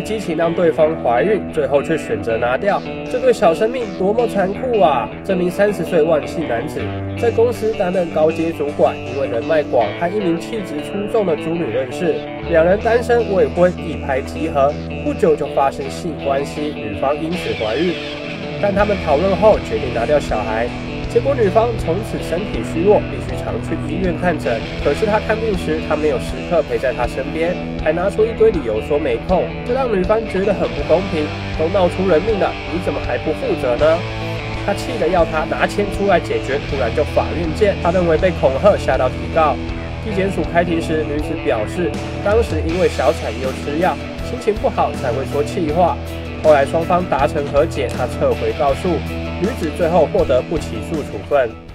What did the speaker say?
激情让对方怀孕，最后却选择拿掉，这对小生命多么残酷啊！这名三十岁万姓男子在公司担任高阶主管，因为人脉广，和一名气质出众的猪女认识，两人单身未婚，一拍即合，不久就发生性关系，女方因此怀孕。但他们讨论后决定拿掉小孩。结果女方从此身体虚弱，必须常去医院看诊。可是她看病时，他没有时刻陪在她身边，还拿出一堆理由说没空，这让女方觉得很不公平。都闹出人命了，你怎么还不负责呢？她气得要他拿钱出来解决，突然就法院见。她认为被恐吓吓到提告。地检署开庭时，女子表示，当时因为小产又吃药，心情不好才会说气话。后来双方达成和解，她撤回告诉。女子最后获得不起诉处分。